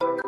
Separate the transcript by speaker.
Speaker 1: you